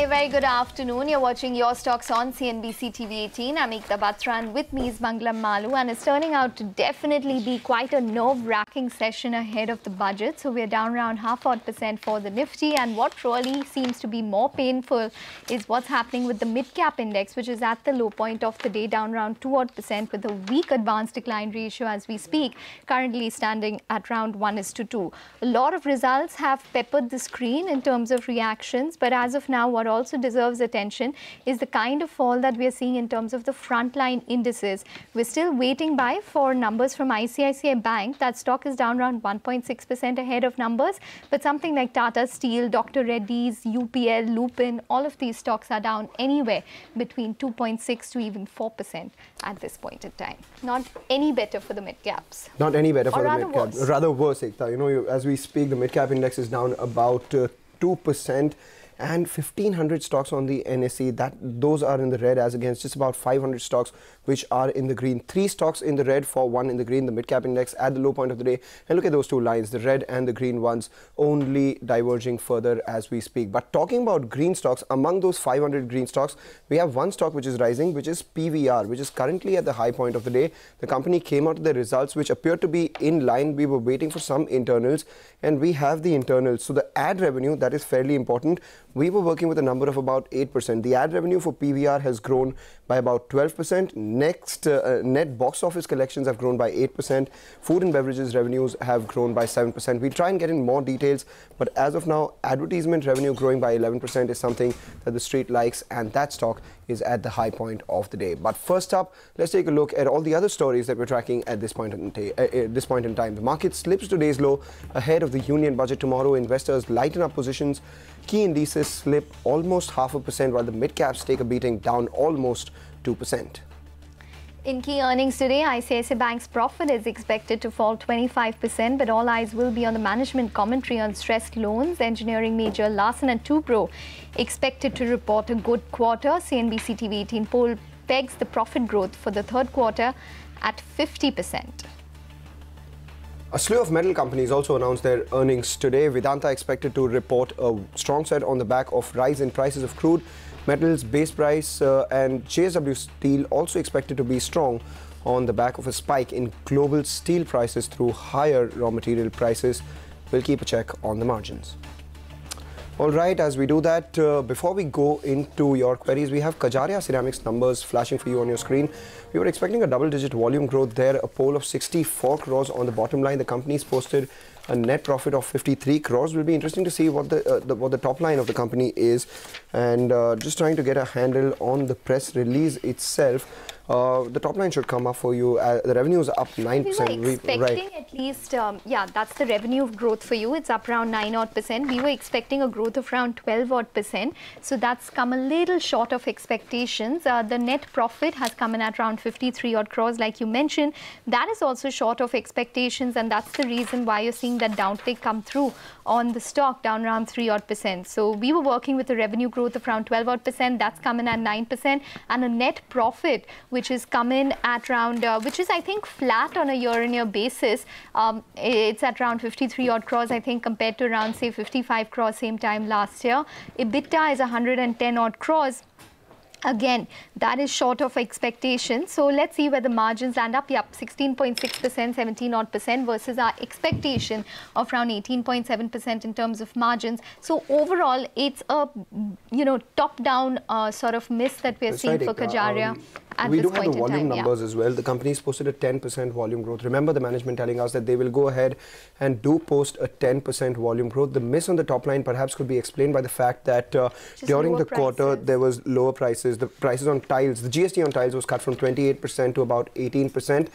Hi, very good afternoon. You're watching Your Stocks on CNBC TV 18. I'm Ekta Batra and with me is Mangalam Maloo and it's turning out to definitely be quite a nerve-wracking session ahead of the budget. So we're down around half odd percent for the Nifty and what really seems to be more painful is what's happening with the mid-cap index which is at the low point of the day down around 2 odd percent with a weak advanced decline ratio as we speak currently standing at around 1 is to 2. A lot of results have peppered the screen in terms of reactions but as of now what also deserves attention is the kind of fall that we are seeing in terms of the frontline indices. We're still waiting by for numbers from ICICI Bank. That stock is down around 1.6% ahead of numbers, but something like Tata Steel, Dr. Reddy's, UPL, Lupin, all of these stocks are down anywhere between 2.6 to even 4% at this point in time. Not any better for the mid caps. Not any better for Or the rather mid cap. worse. Rather worse, Ekta. You know, you, as we speak, the mid cap index is down about uh, 2% and 1500 stocks on the NSE that those are in the red as against just about 500 stocks which are in the green. Three stocks in the red for one in the green the mid cap index at the low point of the day. And look at those two lines the red and the green ones only diverging further as we speak. But talking about green stocks among those 500 green stocks we have one stock which is rising which is PVR which is currently at the high point of the day. The company came out with the results which appeared to be in line. We were waiting for some internals and we have the internals. So the ad revenue that is fairly important we were working with a number of about 8%. The ad revenue for PVR has grown by about 12%. Next, uh, uh, net box office collections have grown by 8%. Food and beverages revenues have grown by 7%. We try and get in more details, but as of now, advertisement revenue growing by 11% is something that the street likes, and that stock is at the high point of the day. But first up, let's take a look at all the other stories that we're tracking at this point in, uh, uh, this point in time. The market slips today's low ahead of the union budget tomorrow. Investors lighten up positions. Key indices slip almost half a percent, while the mid caps take a beating down almost 2%. In key earnings today, ICICI Bank's profit is expected to fall 25%, but all eyes will be on the management commentary on stressed loans. Engineering major Larsen and Toubro expected to report a good quarter. CNBC TV 18 poll pegs the profit growth for the third quarter at 50%. A slew of metal companies also announced their earnings today. Vedanta expected to report a strong set on the back of rise in prices of crude, metals, base price, uh, and JSW Steel also expected to be strong on the back of a spike in global steel prices through higher raw material prices. We'll keep a check on the margins. All right, as we do that, uh, before we go into your queries, we have Kajaria Ceramics numbers flashing for you on your screen. We were expecting a double-digit volume growth there, a poll of 64 crores on the bottom line. The company's posted a net profit of 53 crores. Will be interesting to see what the, uh, the what the top line of the company is, and uh, just trying to get a handle on the press release itself. Uh, the top line should come up for you. Uh, the revenue is up 9%. We were We- expecting right. at least, um, yeah, that's the revenue growth for you. It's up around 9 odd percent. We were expecting a growth of around 12 odd percent. So that's come a little short of expectations. Uh, the net profit has come in at around 53 odd crores, like you mentioned. That is also short of expectations, and that's the reason why you're seeing that downtick come through on the stock down around 3 odd percent. So we were working with a revenue growth of around 12 odd percent. That's come in at 9 percent, and a net profit which is come in at around, uh, which is I think flat on a year-on-year basis. Um, it's at around 53 odd crores, I think, compared to around say 55 crores same time last year. EBITDA is 110 odd crores. Again, that is short of expectations. So let's see where the margins land up. Yep, 16.6%, 17 odd percent versus our expectation of around 18.7% in terms of margins. So overall, it's a you know top-down uh, sort of miss that we're That's seeing right, for Kajaria Um, at we do have the volume time. yeah. numbers as well. The company's posted a 10% volume growth. Remember the management telling us that they will go ahead and do post a 10% volume growth. The miss on the top line perhaps could be explained by the fact that uh, during the quarter there was lower prices. The prices on tiles, the GST on tiles was cut from 28% to about 18%.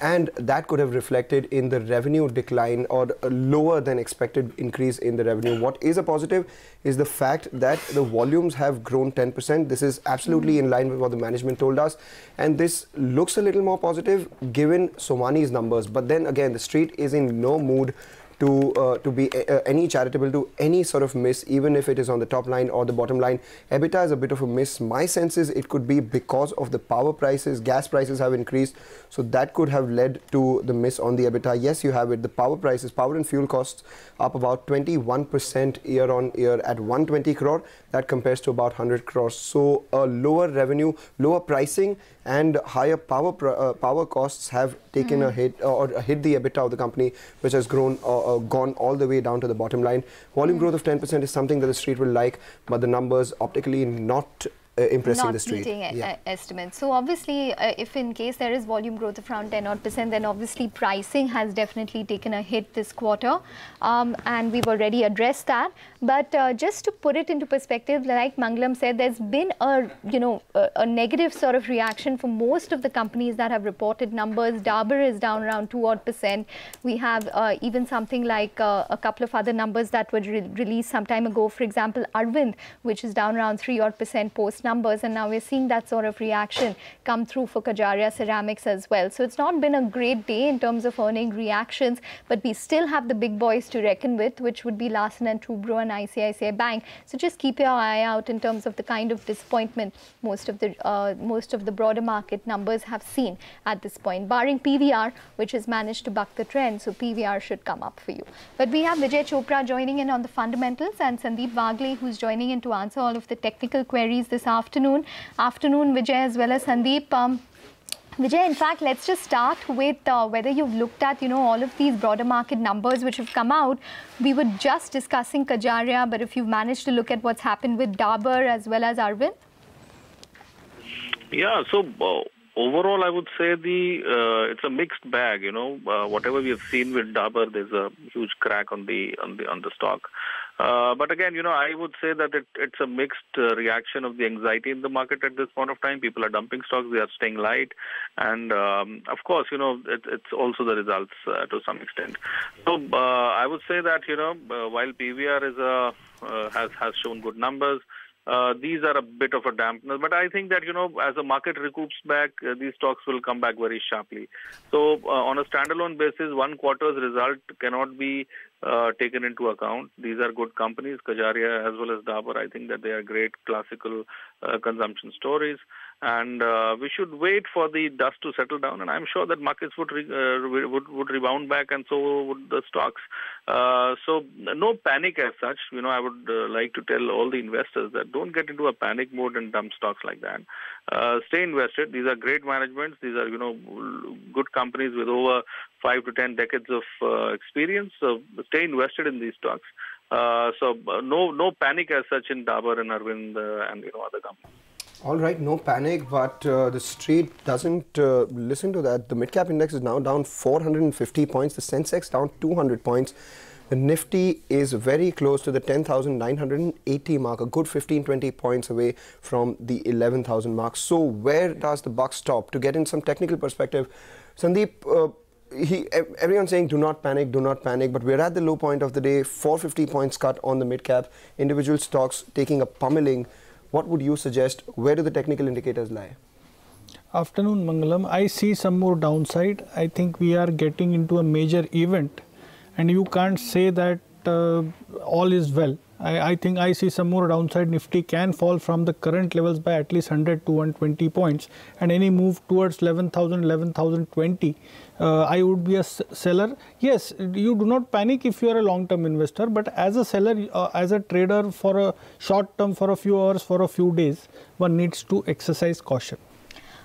And that could have reflected in the revenue decline or a lower than expected increase in the revenue. What is a positive is the fact that the volumes have grown 10%. This is absolutely in line with what the management told us. And this looks a little more positive given Somany's numbers. But then again, the street is in no mood to uh, to be uh, any charitable to any sort of miss, even if it is on the top line or the bottom line. EBITDA is a bit of a miss. My sense is it could be because of the power prices, gas prices have increased, so that could have led to the miss on the EBITDA. Yes, you have it. The power prices, power and fuel costs up about 21% year on year at 120 crore. That compares to about 100 crores. So a lower revenue, lower pricing, and higher power uh, power costs have taken mm. a hit uh, or hit the EBITDA of the company, which has grown uh, uh, gone all the way down to the bottom line. Volume mm. growth of 10% is something that the street will like, but the numbers optically not uh, impressing not the street. meeting yeah. estimates. So obviously, uh, if in case there is volume growth of around 10 odd percent, then obviously pricing has definitely taken a hit this quarter, um, and we've already addressed that. But uh, just to put it into perspective, like Mangalam said, there's been a you know a, a, negative sort of reaction for most of the companies that have reported numbers. Dabur is down around two odd percent. We have uh, even something like uh, a couple of other numbers that were re released some time ago. For example, Arvind, which is down around three odd percent post numbers and now we're seeing that sort of reaction come through for Kajaria Ceramics as well. So it's not been a great day in terms of earning reactions, but we still have the big boys to reckon with, which would be Larsen and Toubro and ICICI Bank. So just keep your eye out in terms of the kind of disappointment most of the uh, most of the broader market numbers have seen at this point, barring PVR, which has managed to buck the trend. So PVR should come up for you. But we have Vijay Chopra joining in on the fundamentals and Sandeep Wagle, who's joining in to answer all of the technical queries this afternoon afternoon. Afternoon, Vijay, as well as Sandeep. Um, Vijay, in fact, let's just start with uh, whether you've looked at, you know, all of these broader market numbers which have come out. We were just discussing Kajaria, but if you've managed to look at what's happened with Dabur as well as Arvind? Yeah, so uh, overall, I would say the uh, it's a mixed bag. You know, uh, whatever we have seen with Dabur, there's a huge crack on the on the on the stock. Uh, but again, you know, I would say that it, it's a mixed uh, reaction of the anxiety in the market at this point of time. People are dumping stocks, they are staying light, and um, of course, you know, it, it's also the results uh, to some extent. So uh, I would say that you know, uh, while PVR is a has has shown good numbers. These are a bit of a dampener. But I think that, you know, as the market recoups back, these stocks will come back very sharply. So on a standalone basis, one quarter's result cannot be uh, taken into account. These are good companies, Kajaria as well as Dabur. I think that they are great classical uh, consumption stories and uh, we should wait for the dust to settle down. And I'm sure that markets would re- uh, would would rebound back, and so would the stocks. Uh, so no panic as such. You know, I would uh, like to tell all the investors that don't get into a panic mode and dump stocks like that. Uh, stay invested. These are great managements. These are you know good companies with over five to ten decades of uh, experience. So stay invested in these stocks. so no no panic as such in Dabur and Arvind and you know other companies. All right, no panic, but uh, the street doesn't uh, listen to that. The mid cap index is now down 450 points, the Sensex down 200 points. The Nifty is very close to the 10,980 mark, a good 15 20 points away from the 11,000 mark. So, where does the buck stop? To get in some technical perspective, Sandeep, uh, he, everyone's saying do not panic, do not panic, but we're at the low point of the day, 450 points cut on the mid cap, individual stocks taking a pummeling what would you suggest? Where do the technical indicators lie? Afternoon, Mangalam. I see some more downside. I think we are getting into a major event, and you can't say that uh, all is well. I, I, think I see some more downside. Nifty can fall from the current levels by at least 100 to 120 points, and any move towards 11,000, 11,020 uh, I would be a seller. Yes, you do not panic if you are a long-term investor, but as a seller, uh, as a trader for a short term, for a few hours, for a few days, one needs to exercise caution.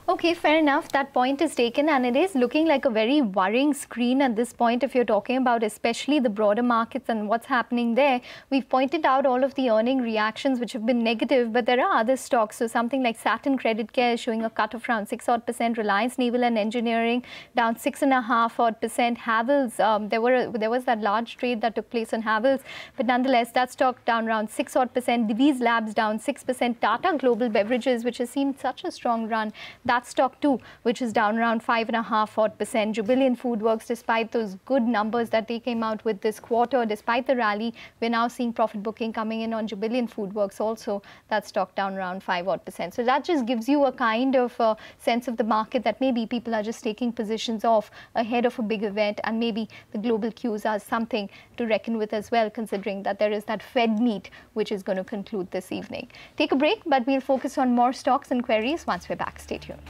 Okay, fair enough. That point is taken and it is looking like a very worrying screen at this point if you're talking about especially the broader markets and what's happening there. We've pointed out all of the earning reactions which have been negative, but there are other stocks. So something like Satin Creditcare showing a cut of around 6 odd percent, Reliance Naval and Engineering down 6.5 odd percent, Havells, um, there, were there was that large trade that took place on Havells, but nonetheless that stock down around 6 odd percent, Divi's Labs down 6 percent, Tata Global Beverages which has seen such a strong run, that stock too, which is down around five and a half odd percent. Jubilant Foodworks, despite those good numbers that they came out with this quarter, despite the rally, we're now seeing profit booking coming in on Jubilant Foodworks also. That stock down around five odd percent. So that just gives you a kind of uh, sense of the market that maybe people are just taking positions off ahead of a big event, and maybe the global cues are something to reckon with as well, considering that there is that Fed meet which is going to conclude this evening. Take a break, but we'll focus on more stocks and queries once we're back. Stay tuned.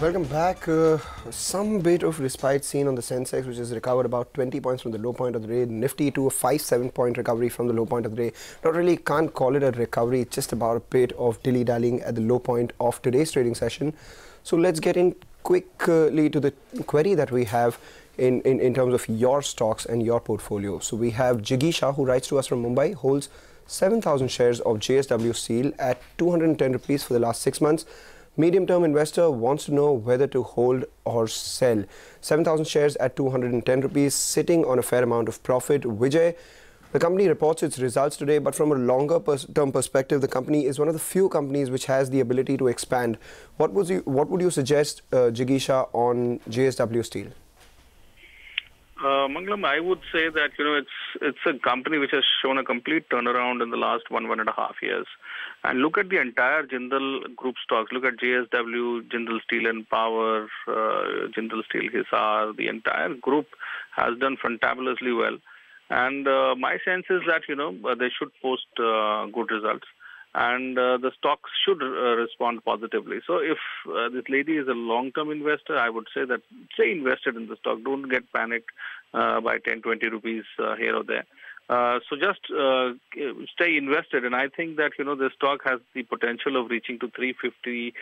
Welcome back. Uh, some bit of respite seen on the Sensex, which has recovered about 20 points from the low point of the day. Nifty to a 5-7 point recovery from the low point of the day. Not really can't call it a recovery, it's just about a bit of dilly-dallying at the low point of today's trading session. So let's get in quickly to the query that we have in, in, in terms of your stocks and your portfolio. So we have Jigisha who writes to us from Mumbai, holds 7,000 shares of JSW Steel at 210 rupees for the last six months. Medium term investor wants to know whether to hold or sell. 7,000 shares at 210 rupees, sitting on a fair amount of profit. Vijay, the company reports its results today, but from a longer pers term perspective, the company is one of the few companies which has the ability to expand. What, you, what would you suggest, uh, Jigisha, on JSW Steel? Uh, Mangalam, I would say that you know it's it's a company which has shown a complete turnaround in the last one one and a half years. And look at the entire Jindal Group stocks. Look at JSW, Jindal Steel and Power, uh, Jindal Steel Hisar. The entire group has done fantabulously well. And uh, my sense is that you know uh, they should post uh, good results and uh, the stocks should uh, respond positively. So if uh, this lady is a long-term investor, I would say that stay invested in the stock. Don't get panicked uh, by 10, 20 rupees uh, here or there. Uh, so just stay invested, and I think that you know the stock has the potential of reaching to 350,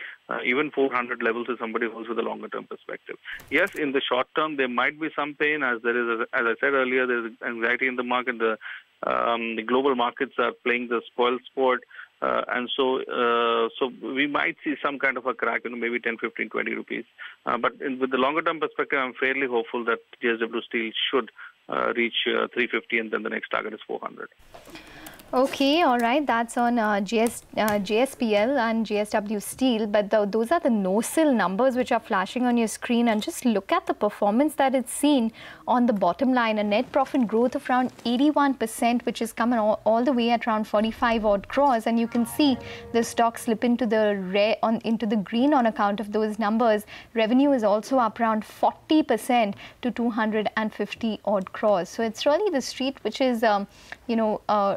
even 400 levels if somebody holds with a longer-term perspective. Yes, in the short term there might be some pain, as there is, as I said earlier, there is anxiety in the market. The um, the global markets are playing the spoil sport. Uh, and so, uh, so we might see some kind of a crack, you know, maybe 10, 15, 20 rupees. Uh, but in, with the longer term perspective, I'm fairly hopeful that JSW Steel should uh, reach uh, 350 and then the next target is 400. Okay, all right. That's on uh, GS, uh, JSPL and JSW Steel. But the, those are the NOCIL numbers which are flashing on your screen. And just look at the performance that it's seen on the bottom line. A net profit growth of around 81%, which is coming all, all the way at around 45 odd crores. And you can see the stock slip into the red, on into the green on account of those numbers. Revenue is also up around 40% to 250 odd crores. So it's really the street which is, um, you know, uh,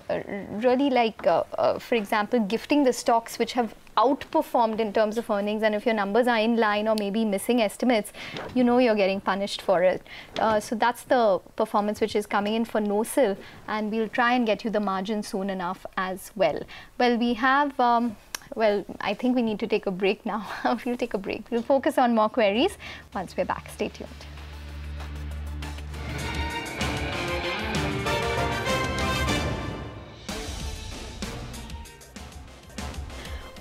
really like, uh, uh, for example, gifting the stocks which have outperformed in terms of earnings and if your numbers are in line or maybe missing estimates, you know you're getting punished for it. Uh, so that's the performance which is coming in for NOCIL and we'll try and get you the margin soon enough as well. Well, we have... Um, well, I think we need to take a break now. we'll take a break. We'll focus on more queries once we're back. Stay tuned.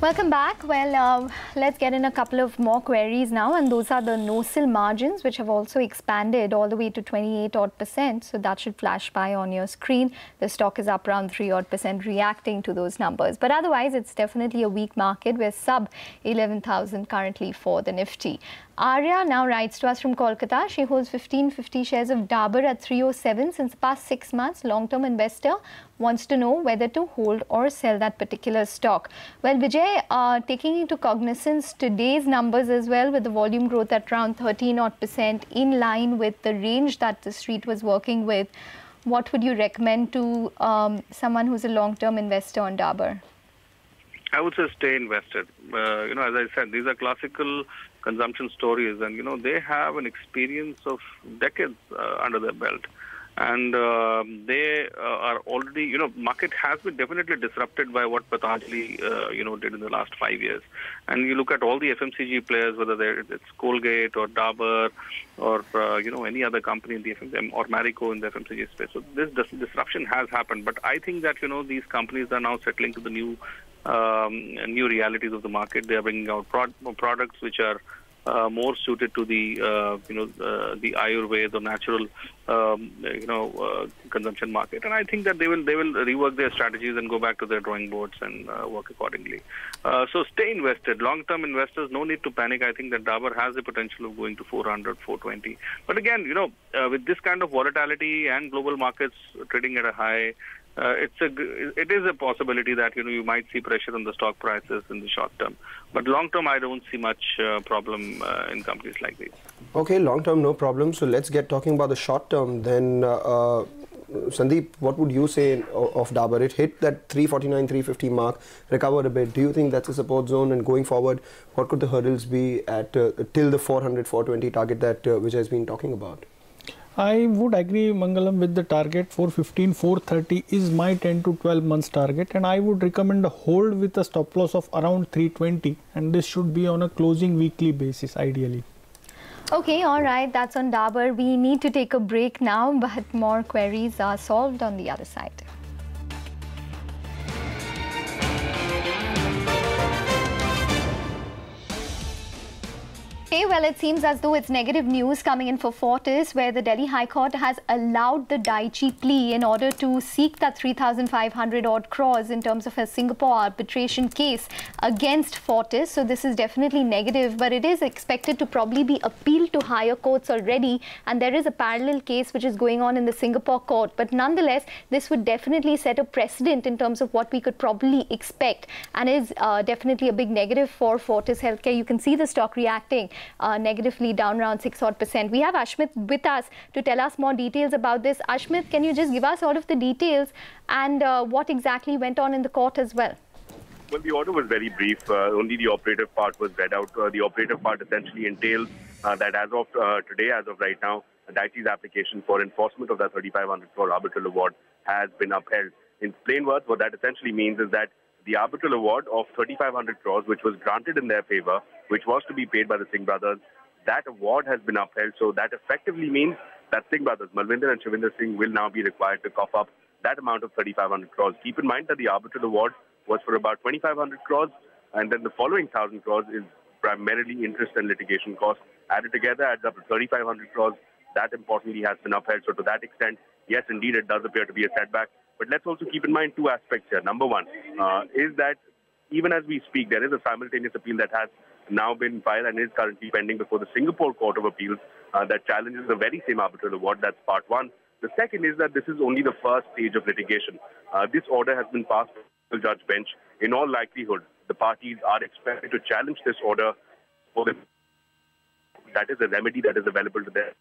Welcome back. Well, uh, let's get in a couple of more queries now, and those are the NOCIL margins, which have also expanded all the way to 28 odd percent. So that should flash by on your screen. The stock is up around 3 odd percent, reacting to those numbers. But otherwise, it's definitely a weak market. We're sub 11,000 currently for the Nifty. Arya now writes to us from Kolkata. She holds 1550 shares of Dabur at 307 since the past six months. Long-term investor wants to know whether to hold or sell that particular stock. Well, Vijay, uh, taking into cognizance today's numbers as well with the volume growth at around 13 odd percent in line with the range that the street was working with, what would you recommend to um, someone who's a long-term investor on Dabur? I would say stay invested. Uh, you know, as I said, these are classical consumption stories, and you know they have an experience of decades uh, under their belt, and uh, they uh, are already, you know, market has been definitely disrupted by what Patanjali, uh, you know, did in the last five years. And you look at all the FMCG players, whether it's Colgate or Dabur or uh, you know any other company in the FMCG or Marico in the FMCG space. So this disruption has happened, but I think that you know these companies are now settling to the new um, new realities of the market. They are bringing out pro- products which are uh, more suited to the uh, you know uh, the Ayurveda, the natural um, you know uh, consumption market, and I think that they will they will rework their strategies and go back to their drawing boards and uh, work accordingly. Uh, so stay invested. Long-term investors, no need to panic. I think that Dabur has the potential of going to 400, 420. But again, you know, with this kind of volatility and global markets trading at a high uh, it's a it is a possibility that you know you might see pressure on the stock prices in the short term, but long term I don't see much uh, problem uh, in companies like these. Okay, long term no problem. So let's get talking about the short term. Then, uh, uh, Sandeep, what would you say of Dabur? It hit that 349, 350 mark, recovered a bit. Do you think that's a support zone? And going forward, what could the hurdles be at till the 400, 420 target that which has been talking about? I would agree Mangalam with the target 415 430 is my 10 to 12 months target and I would recommend a hold with a stop loss of around 320 and this should be on a closing weekly basis ideally. Okay, all right, that's on Dabur. We need to take a break now, but more queries are solved on the other side. Well, it seems as though it's negative news coming in for Fortis, where the Delhi High Court has allowed the Daiichi plea in order to seek that 3,500 odd crores in terms of a Singapore arbitration case against Fortis. So this is definitely negative, but it is expected to probably be appealed to higher courts already. And there is a parallel case which is going on in the Singapore court. But nonetheless, this would definitely set a precedent in terms of what we could probably expect and is uh, definitely a big negative for Fortis Healthcare. You can see the stock reacting uh, negatively down around 6 odd percent. We have Ashmit with us to tell us more details about this. Ashmit, can you just give us all of the details and uh, what exactly went on in the court as well? Well, the order was very brief. Uh, only the operative part was read out. Uh, the operative part essentially entails uh, that as of uh, today, as of right now, Daiichi's application for enforcement of that 3,500 crore arbitral award has been upheld. In plain words, what that essentially means is that the arbitral award of 3,500 crores, which was granted in their favor, which was to be paid by the Singh brothers, that award has been upheld. So that effectively means that Singh brothers, Malvinder and Shivinder Singh, will now be required to cough up that amount of 3,500 crores. Keep in mind that the arbitral award was for about 2,500 crores, and then the following 1,000 crores is primarily interest and litigation costs. Added together adds up to 3,500 crores. That importantly has been upheld. So to that extent, yes, indeed, it does appear to be a setback. But let's also keep in mind two aspects here. Number one uh, is that even as we speak, there is a simultaneous appeal that has now been filed and is currently pending before the Singapore Court of Appeals uh, that challenges the very same arbitral award. That's part one. The second is that this is only the first stage of litigation. Uh, this order has been passed by the judge bench. In all likelihood, the parties are expected to challenge this order for the that is a remedy that is available to them.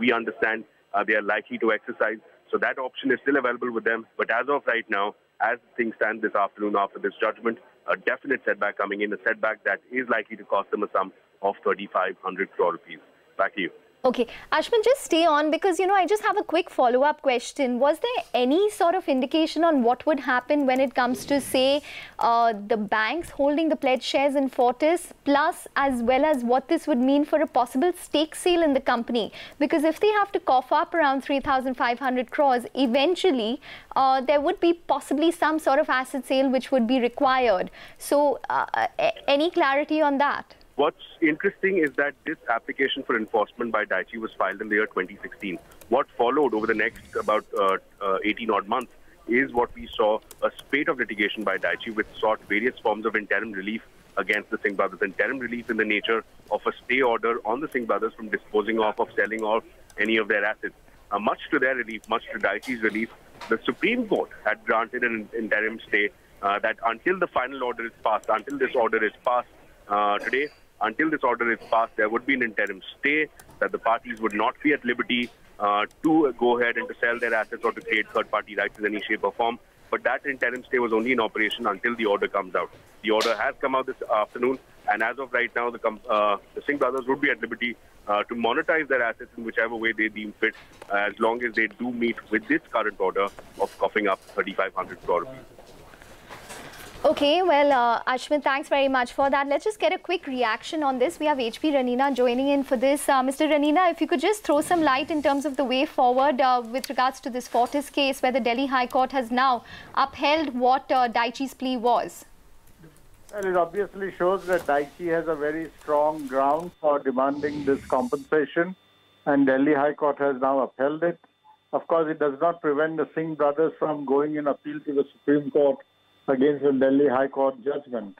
We understand uh, they are likely to exercise. So that option is still available with them. But as of right now, as things stand this afternoon after this judgment, a definite setback coming in, a setback that is likely to cost them a sum of 3,500 crore rupees. Back to you. Okay, Ashman, just stay on because, you know, I just have a quick follow-up question. Was there any sort of indication on what would happen when it comes to, say, uh, the banks holding the pledge shares in Fortis, plus as well as what this would mean for a possible stake sale in the company? Because if they have to cough up around 3,500 crores, eventually uh, there would be possibly some sort of asset sale which would be required. So, uh, any clarity on that? What's interesting is that this application for enforcement by Daiichi was filed in the year 2016. What followed over the next about uh, uh, 18 odd months is what we saw a spate of litigation by Daiichi, which sought various forms of interim relief against the Singh brothers. Interim relief in the nature of a stay order on the Singh brothers from disposing off of selling off any of their assets. Uh, much to their relief, much to Daiichi's relief, the Supreme Court had granted an interim stay uh, that until the final order is passed, until this order is passed uh, today, until this order is passed, there would be an interim stay that the parties would not be at liberty uh, to go ahead and to sell their assets or to create third-party rights in any shape or form. But that interim stay was only in operation until the order comes out. The order has come out this afternoon, and as of right now, the, uh, the Singh brothers would be at liberty uh, to monetize their assets in whichever way they deem fit, as long as they do meet with this current order of coughing up 3,500 crore rupees. Okay, well, uh, Ashwin, thanks very much for that. Let's just get a quick reaction on this. We have HP Ranina joining in for this. Uh, Mr. Ranina, if you could just throw some light in terms of the way forward uh, with regards to this Fortis case where the Delhi High Court has now upheld what uh, Daiichi's plea was. Well, it obviously shows that Daiichi has a very strong ground for demanding this compensation, and Delhi High Court has now upheld it. Of course, it does not prevent the Singh brothers from going in appeal to the Supreme Court against the Delhi High Court judgment.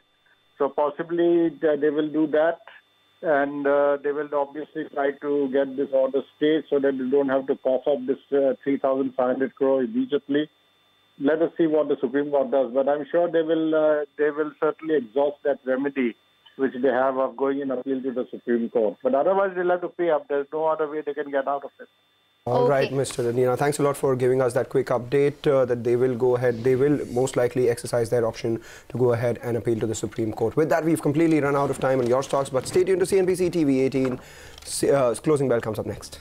So possibly they will do that, and uh, they will obviously try to get this order stayed so that they don't have to cough up this uh, 3,500 crore immediately let us see what the Supreme Court does. But I'm sure they will uh, they will certainly exhaust that remedy which they have of going in appeal to the Supreme Court. But otherwise, they'll have to pay up. There's no other way they can get out of it. All right, Okay. Mr. Ranina. Thanks a lot for giving us that quick update uh, that they will go ahead, they will most likely exercise their option to go ahead and appeal to the Supreme Court. With that, we've completely run out of time on your stocks, but stay tuned to CNBC TV 18. Uh, closing bell comes up next.